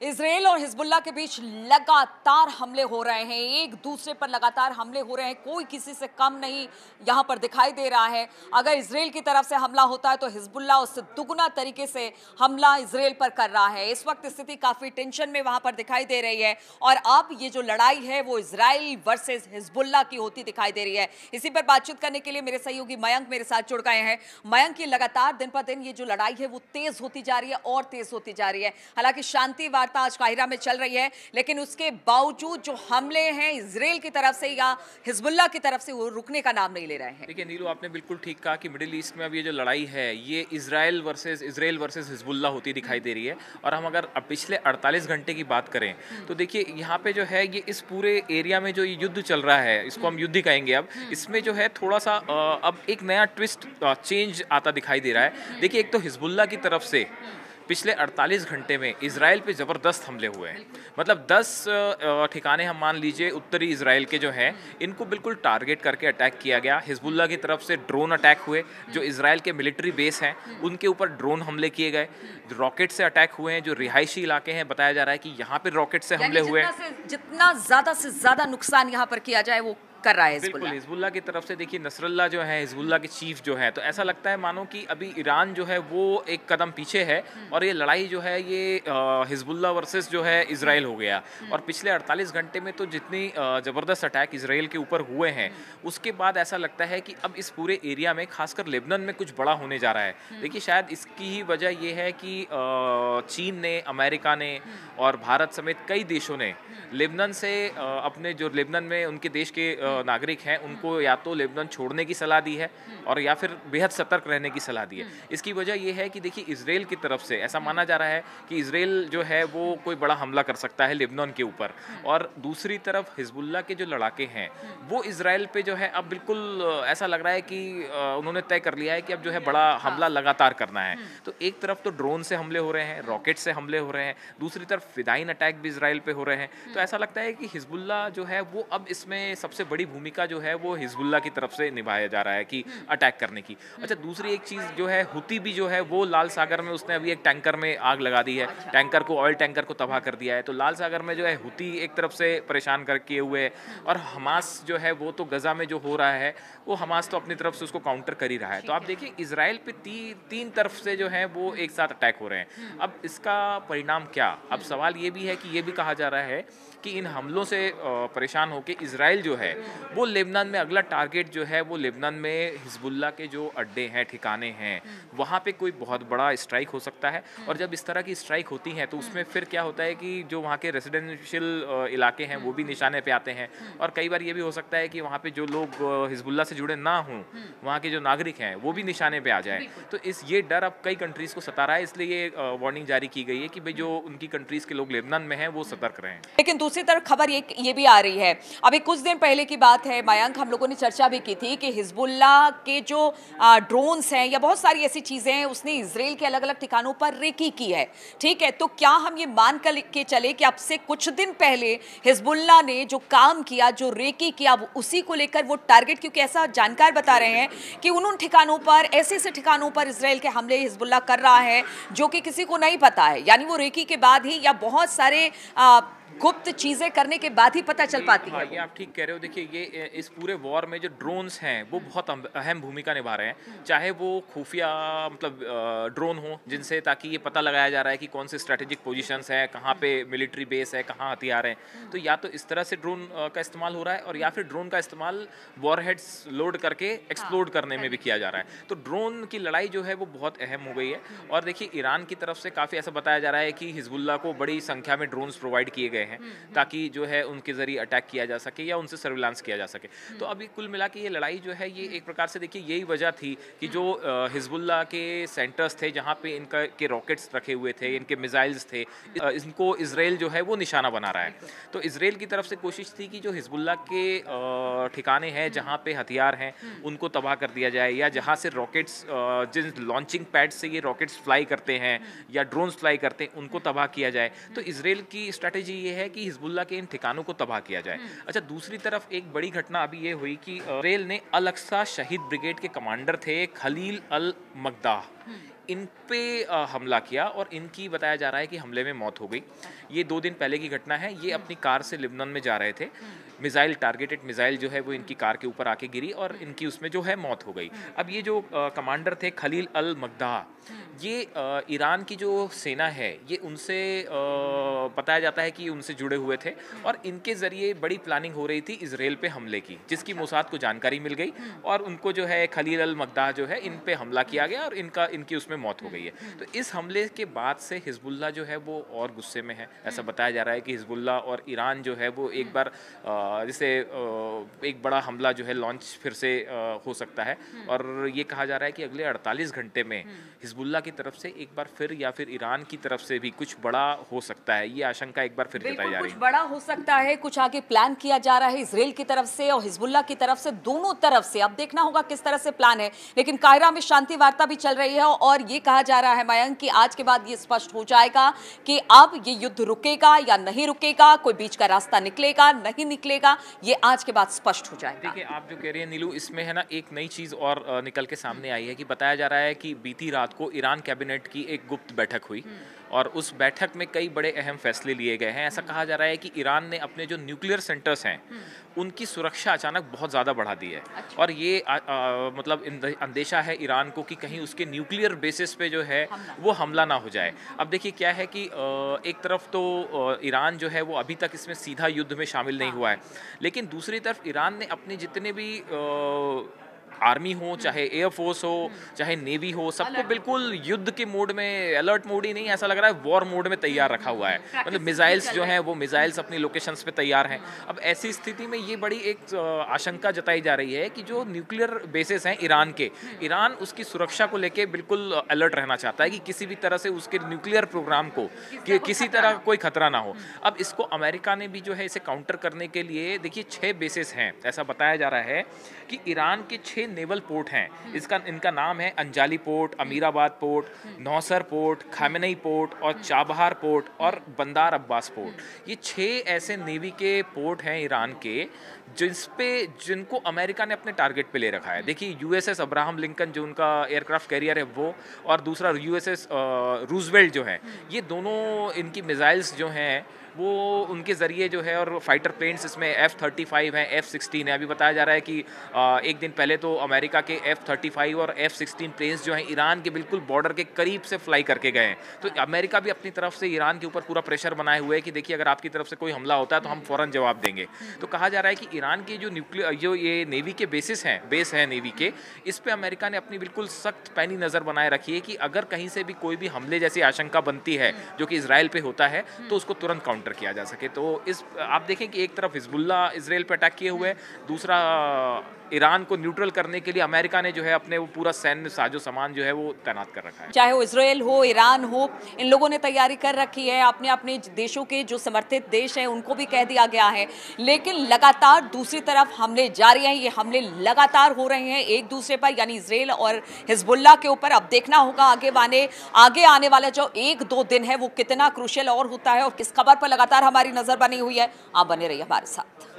Israel और Hezbollah के बीच लगातार हमले हो रहे हैं। एक दूसरे पर लगातार हमले हो रहे हैं। कोई किसी से कम नहीं यहाँ पर दिखाई दे रहा है। अगर इसराइल की तरफ़ से हमला होता है तो हिजबुल्ला उससे दुगना तरीके से हमला इसराइल पर कर रहा है। इस वक्त स्थिति काफ़ी टेंशन में वहाँ पर दिखाई दे रही है और अब ये जो लड़ाई है वो इसराइल वर्सेज हिजबुल्ला की होती दिखाई दे रही है। इसी पर बातचीत करने के लिए मेरे सहयोगी मयंक मेरे साथ जुड़ गए हैं। मयंक की लगातार दिन पर दिन ये जो लड़ाई है वो तेज होती जा रही है और तेज होती जा रही है। हालाँकि शांति वार्ता आज काहिरा में चल रही है, लेकिन उसके बावजूद जो हमले हैं इसराइल की तरफ़ से या हिजबुल्ला की तरफ़ से, वो रुकने का नाम नहीं ले रहे हैं। देखिए नीलू, आपने बिल्कुल ठीक कहा कि मिडिल ईस्ट में अब ये जो लड़ाई है, ये Israel versus Israel versus Hezbollah होती दिखाई दे रही है। और हम अगर पिछले 48 घंटे की बात करें तो देखिए यहाँ पे जो है, ये इस पूरे एरिया में जो युद्ध चल रहा है, इसको हम युद्ध कहेंगे अब, इसमें जो है थोड़ा सा अब एक नया ट्विस्ट चेंज आता दिखाई दे रहा है। देखिए एक तो हिजबुल्ला की तरफ़ से पिछले 48 घंटे में इसराइल पे ज़बरदस्त हमले हुए हैं। मतलब 10 ठिकाने हम मान लीजिए उत्तरी इसराइल के जो हैं इनको बिल्कुल टारगेट करके अटैक किया गया। हिजबुल्ला की तरफ़ से ड्रोन अटैक हुए जो इसराइल के मिलिट्री बेस हैं उनके ऊपर ड्रोन हमले किए गए। रॉकेट से अटैक हुए हैं जो रिहायशी इलाके हैं बताया जा रहा है कि यहाँ पर रॉकेट से हमले हुए जितना ज़्यादा से ज़्यादा नुकसान यहाँ पर किया जाए वो कर रहा है बिल्कुल हिजबुल्ला की तरफ़ से देखिए नसरल्ला जो है हिजबुल्ला के चीफ जो है तो ऐसा लगता है मानो कि अभी ईरान जो है वो एक कदम पीछे है और ये लड़ाई जो है ये हिजबुल्ला वर्सेस जो है इसराइल हो गया। और पिछले 48 घंटे में तो जितनी ज़बरदस्त अटैक इसराइल के ऊपर हुए हैं उसके बाद ऐसा लगता है कि अब इस पूरे एरिया में खासकर लेबनन में कुछ बड़ा होने जा रहा है। देखिए शायद इसकी ही वजह ये है कि चीन ने अमेरिका ने और भारत समेत कई देशों ने लेबनन से अपने जो लेबनन में उनके देश के नागरिक हैं, उनको या तो लेबनन छोड़ने की सलाह दी है और या फिर बेहद सतर्क रहने की सलाह दी है। इसकी वजह यह है कि देखिए इसराइल की तरफ़ से ऐसा माना जा रहा है कि इसराइल जो है, वो कोई बड़ा हमला कर सकता है लेबनान के ऊपर। और दूसरी तरफ़ हिजबुल्ला के जो लड़ाके हैं, वो इसराइल पे जो है, अब बिल्कुल ऐसा लग रहा है कि उन्होंने तय कर लिया है कि अब जो है, बड़ा हमला लगातार करना है। तो एक तरफ़ तो ड्रोन से हमले हो रहे हैं, रॉकेट से हमले हो रहे हैं, दूसरी तरफ़ फिदाइन अटैक भी इसराइल पे हो रहे हैं। तो ऐसा लगता है कि हिजबुल्ला जो है, वो अब इसमें सबसे बड़ी भूमिका जो है वो हिजबुल्ला की तरफ़ से निभाया जा रहा है कि अटैक करने की। अच्छा दूसरी एक चीज़ जो है हुती भी जो है वो लाल सागर में उसने अभी एक टैंकर में आग लगा दी है। टैंकर को ऑयल टैंकर को तबाह कर दिया है। तो लाल सागर में जो है हुती एक तरफ़ से परेशान कर किए हुए है। और हमास जो है वो तो गजा में जो हो रहा है वो हमास तो अपनी तरफ़ से उसको काउंटर कर ही रहा है। तो आप देखिए इसराइल पे ती, तीन तरफ़ से जो है वो एक साथ अटैक हो रहे हैं। अब इसका परिणाम क्या? अब सवाल ये भी है कि ये भी कहा जा रहा है कि इन हमलों से परेशान होकर इसराइल जो है वो लेबनान में अगला टारगेट जो है वो लेबनान में हिजबुल्ला के जो अड्डे हैं ठिकाने हैं वहाँ पे कोई बहुत बड़ा स्ट्राइक हो सकता है। और जब इस तरह की स्ट्राइक होती है तो उसमें फिर क्या होता है कि जो वहाँ के रेजिडेंशियल इलाके हैं वो भी निशाने पे आते हैं। और कई बार ये भी हो सकता है कि वहाँ पे जो लोग हिजबुल्ला से जुड़े ना हों वहाँ के जो नागरिक हैं वो भी निशाने पे आ जाए। तो इस ये डर अब कई कंट्रीज़ को सता रहा है इसलिए ये वार्निंग जारी की गई है कि भाई जो उनकी कंट्रीज़ के लोग लेबनान में हैं वो सतर्क रहें। लेकिन दूसरी तरफ़ खबर ये ये भी आ रही है। अभी कुछ दिन पहले की बात है, मयंक, हम लोगों ने चर्चा भी की थी कि हिजबुल्ला के जो ड्रोन्स हैं या बहुत सारी ऐसी चीज़ें हैं, उसने इसराइल के अलग अलग ठिकानों पर रेकी की है। ठीक है तो क्या हम ये मान कर के चले कि अब से कुछ दिन पहले हिजबुल्ला ने जो काम किया, जो रेकी किया उसी को लेकर वो टारगेट, क्योंकि ऐसा जानकार बता रहे हैं कि उन उन ठिकानों पर, ऐसे ऐसे ठिकानों पर इसराइल के हमले हिजबुल्ला कर रहा है, जो कि किसी को नहीं पता है। यानी वो रेकी के बाद ही या बहुत सारे गुप्त चीज़ें करने के बाद ही पता चल पाती हाँ, है। ये आप ठीक कह रहे हो। देखिए ये इस पूरे वॉर में जो ड्रोन्स हैं वो बहुत अहम- भूमिका निभा रहे हैं। चाहे वो खुफिया मतलब ड्रोन हो जिनसे ताकि ये पता लगाया जा रहा है कि कौन से स्ट्रेटेजिक पोजीशंस हैं कहाँ पे मिलिट्री बेस है कहाँ हथियार हैं। तो या तो इस तरह से ड्रोन का इस्तेमाल हो रहा है और या फिर ड्रोन का इस्तेमाल वॉरहेड्स लोड करके एक्सप्लोड करने में भी किया जा रहा है। तो ड्रोन की लड़ाई जो है वो बहुत अहम हो गई है। और देखिए ईरान की तरफ़ से काफ़ी ऐसा बताया जा रहा है कि हिजबुल्ला को बड़ी संख्या में ड्रोन्स प्रोवाइड किए गए हैं ताकि जो है उनके ज़रिए अटैक किया जा सके या उनसे सर्विलांस किया जा सके। तो अभी कुल मिला के ये लड़ाई जो है ये एक प्रकार से देखिए यही वजह थी कि जो हिजबुल्ला के सेंटर्स थे जहाँ पे इनका के रॉकेट्स रखे हुए थे इनके मिसाइल्स थे इनको इसराइल जो है वो निशाना बना रहा है। तो इसराइल की तरफ़ से कोशिश थी कि जो हिजबुल्ला के ठिकाने हैं जहाँ पे हथियार हैं उनको तबाह कर दिया जाए या जहाँ से रॉकेट्स जिन लॉन्चिंग पैड से ये रॉकेट्स फ्लाई करते हैं या ड्रोन्स फ्लाई करते हैं उनको तबाह किया जाए। तो इसराइल की स्ट्रैटेजी ये है कि हिजबुल्ला के इन ठिकानों को तबाह किया जाए। अच्छा दूसरी तरफ़ एक बड़ी घटना अभी ये हुई कि रेल ने अलक्सा शहीद ब्रिगेड के कमांडर थे खलील अल मकदाह इन पे हमला किया और इनकी बताया जा रहा है कि हमले में मौत हो गई। ये दो दिन पहले की घटना है। ये अपनी कार से लिबनन में जा रहे थे। मिज़ाइल टारगेटेड मिज़ाइल जो है वो इनकी कार के ऊपर आके गिरी और इनकी उसमें जो है मौत हो गई। अब ये जो कमांडर थे खलील अल मकदा ये ईरान की जो सेना है ये उनसे बताया जाता है कि उनसे जुड़े हुए थे और इनके ज़रिए बड़ी प्लानिंग हो रही थी इसराइल पे हमले की जिसकी मोसाद को जानकारी मिल गई और उनको जो है खलील अल मकदा जो है इन पे हमला किया गया और इनका इनकी उसमें मौत हो गई है। तो इस हमले के बाद से हिजबुल्ला जो है वो और गुस्से में है। ऐसा बताया जा रहा है कि हिजबुल्ला और ईरान जो है वो एक बार जैसे एक बड़ा हमला जो है लॉन्च फिर से हो सकता है। और ये कहा जा रहा है कि अगले 48 घंटे में हिजबुल्ला की तरफ़ से एक बार फिर या फिर ईरान की तरफ़ से भी कुछ बड़ा हो सकता है। ये आशंका एक बार फिर जताई जा रही है। बड़ा हो सकता है कुछ आगे प्लान किया जा रहा है इसराइल की तरफ़ से और हिजबुल्ला की तरफ़ से दोनों तरफ़ से। अब देखना होगा किस तरह से प्लान है लेकिन कायरा में शांति वार्ता भी चल रही है और ये कहा जा रहा है मयंक कि आज के बाद ये स्पष्ट हो जाएगा कि अब ये युद्ध रुकेगा या नहीं रुकेगा कोई बीच का रास्ता निकलेगा नहीं निकलेगा। ये आज के बाद स्पष्ट हो जाएगा। देखिए आप जो कह रहे हैं नीलू इसमें है ना एक नई चीज़ और निकल के सामने आई है कि बताया जा रहा है कि बीती रात को ईरान कैबिनेट की एक गुप्त बैठक हुई। और उस बैठक में कई बड़े अहम फैसले लिए गए हैं ऐसा कहा जा रहा है कि ईरान ने अपने जो न्यूक्लियर सेंटर्स हैं उनकी सुरक्षा अचानक बहुत ज़्यादा बढ़ा दी है अच्छा। और ये आ, आ, मतलब अंदेशा है ईरान को कि कहीं उसके न्यूक्लियर बेसिस पे जो है हमला। वो हमला ना हो जाए अब देखिए क्या है कि एक तरफ़ तो ईरान जो है वो अभी तक इसमें सीधा युद्ध में शामिल नहीं हाँ। हुआ है लेकिन दूसरी तरफ़ ईरान ने अपने जितने भी आर्मी हो चाहे एयरफोर्स हो चाहे नेवी हो सबको बिल्कुल युद्ध के मोड में अलर्ट मोड ही नहीं ऐसा लग रहा है वॉर मोड में तैयार रखा हुआ है। मतलब मिसाइल्स जो हैं। वो मिसाइल्स अपनी लोकेशंस पे तैयार हैं। अब ऐसी स्थिति में ये बड़ी एक आशंका जताई जा रही है कि जो न्यूक्लियर बेसिस हैं ईरान के ईरान उसकी सुरक्षा को लेकर बिल्कुल अलर्ट रहना चाहता है कि किसी भी तरह से उसके न्यूक्लियर प्रोग्राम को कि किसी तरह कोई खतरा ना हो। अब इसको अमेरिका ने भी जो है इसे काउंटर करने के लिए देखिए छः बेसिस हैं। ऐसा बताया जा रहा है कि ईरान के छः नेवल पोर्ट हैं। इसका, इनका नाम है Anzali port, Amirabad port, Nowshahr port Khomeini port और चाबहार पोर्ट और बंदार अब्बास पोर्ट। ये छः ऐसे नेवी के पोर्ट हैं ईरान के, जिस पे, जिनको अमेरिका ने अपने टारगेट पे ले रखा है। देखिए, यूएसएस अब्राहम लिंकन जो उनका एयरक्राफ्ट कैरियर है वो, और दूसरा यूएसएस रूजवेल्ट जो है, ये दोनों इनकी मिसाइल्स जो हैं वो उनके ज़रिए जो है और फाइटर प्लेन्स इसमें एफ़ थर्टी फाइव हैं एफ़ सिक्सटीन है। अभी बताया जा रहा है कि एक दिन पहले तो अमेरिका के एफ़ थर्टी फाइव और एफ़ सिक्सटीन प्लेन्स जो हैं, ईरान के बिल्कुल बॉर्डर के करीब से फ्लाई करके गए हैं। तो अमेरिका भी अपनी तरफ़ से ईरान के ऊपर पूरा प्रेशर बनाए हुए है कि देखिए, अगर आपकी तरफ़ से कोई हमला होता है तो हम फ़ौरन जवाब देंगे। तो कहा जा रहा है कि ईरान के जो न्यूक्लियर जो ये नेवी के बेसिस हैं बेस है नेवी के, इस पर अमेरिका ने अपनी बिल्कुल सख्त पैनी नज़र बनाए रखी है कि अगर कहीं से भी कोई भी हमले जैसी आशंका बनती है, जो कि इसराइल पे होता है तो उसको तुरंत काउंटर किया जा सके। तो इस, आप देखें कि एक तरफ़ हिजबुल्ला इसराइल पर अटैक किए हुए दूसरा, ईरान को न्यूट्रल करने के लिए अमेरिका ने जो है अपने वो पूरा सैन्य साजो सामान जो है वो तैनात कर रखा है। चाहे वो इसराइल हो, ईरान हो, इन लोगों ने तैयारी कर रखी है, अपने अपने देशों के जो समर्थित देश हैं, उनको भी कह दिया गया है। लेकिन लगातार दूसरी तरफ़ हमले जारी हैं, ये हमले लगातार हो रहे हैं एक दूसरे पर, यानी इसराइल और हिजबुल्ला के ऊपर। अब देखना होगा आगे वाले, आगे आने वाला जो एक दो दिन है, वो कितना क्रुशल और होता है और किस खबर पर लगातार हमारी नज़र बनी हुई है। आप बने रहिए हमारे साथ।